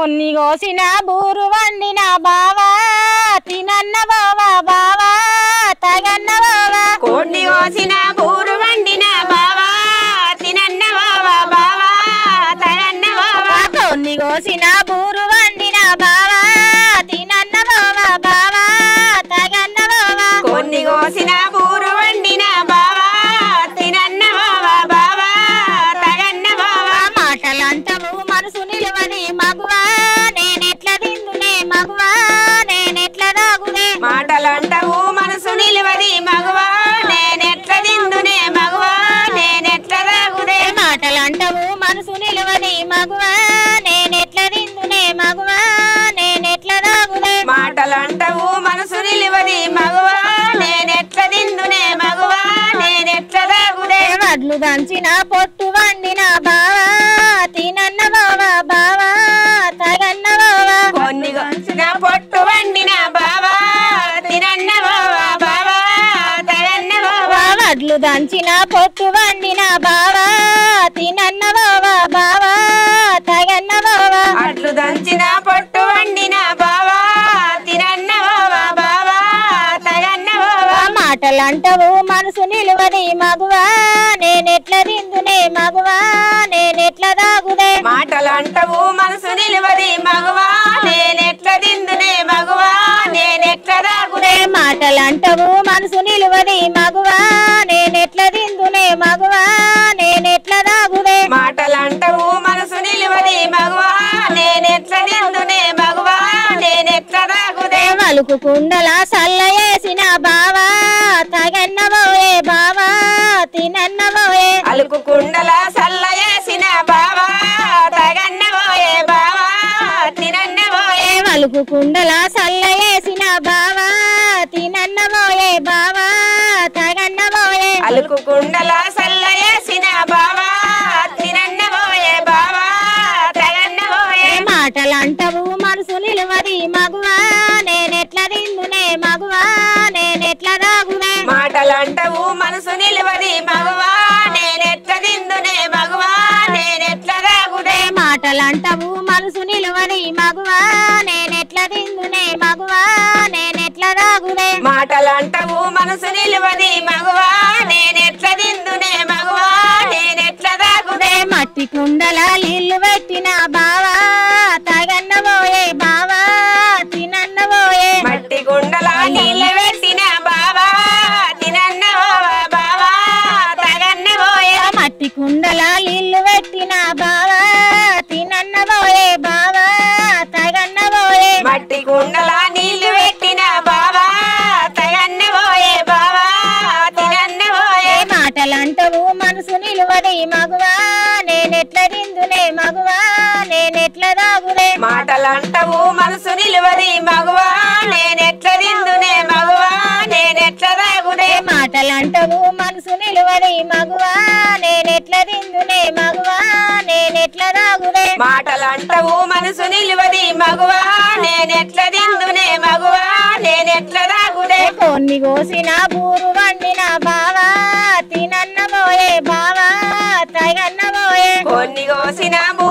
కొన్ని కోసిన బూరు వండిన బావా తినన్న బావా బావా తగన్న బావా. కోడిని కోసిన బూరు వండిన బావా తినన్న బావా బావా తగన్న బావా. కొన్ని కోసిన వడ్లు దంచిన పొట్టు వండిన బావా తినన్న బావా బావా తగన్న బావా. కొన్ని గొంచిన పొట్టు వండిన బావా తినన్న బావా బావా తగన్న బావా. వడ్లు దంచిన పొట్టు వండిన బావా. మాటలంటవు మనసు నిలువది మగువా? నేనెట్ల తిందునే మగువా? నేనెట్ల దాగుదే? మాటలంటవు మనసు నిలవది మగవా? నేనెట్ల తిందునే మగవా? నేనెట్ల రాగుదే మాటలంటవు మనసు నిలువది మగువా? నేనెట్ల తిందునే మగువా? నేనెట్ల దాగుదే? మాటలంటవు మనసు నిలవది మగవా? నేనెట్ల తిందునే మగవా? నేనెట్ల రాగుదే మలుకు కుండల సల్ల వేసిన బావా? అలుకు కుండల సల్ల వేసిన బావా తగన్న పోయే బావా తినన్న పోయే మలుకు కుండల సల్ల వేసిన బావా తినన్నబోయే బావా. తగన్నబోయే అలుకు కుండల సల్ల వేసిన బావా తినన్న పోయే బావా తగన్న పోయే మాటలంటవు మనసు నిలువది మగువా నేనెట్ల తిందునే మగువా నేనెట్ల దాగునే మాటలంటవు మాటలంటవు మనసు నిలువది మగువా నేనెట్ల తిందునే మగువా నేనెట్ల దాగునే? మాటలంటవు మనసు నిలవది మగవా నేనెట్ల తిందునే మగవా నేనెట్ల రాగుదే మట్టి కుండల నీళ్ళు పెట్టిన బావా తగన్నబోయే బావా తినన్నబోయే మట్టి గుండల నీళ్ళ పెట్టిన బావా తినన్న బావా బావా తగన్న పోయే. మట్టి కుండల నీళ్ళు పెట్టిన బావా నేనెట్ల తిందునే మగువా? నేనెట్ల దాగునే మాటలంటవు మనసు నిలవది మగవా? నేనెట్ల తిందునే మగవా? నేనెట్ల రాగుడే మాటలంటవు మనసు నిలువది మగువా? నేనెట్ల తిందునే మగువా? నేనెట్ల దాగునే మాటలంటవు మనసు నిలవది మగవా? నేనెట్ల తిందునే మగవా? నేనెట్ల రాగుడే కొన్ని కోసిన బూరు వండిన బావా తినన్నబోయే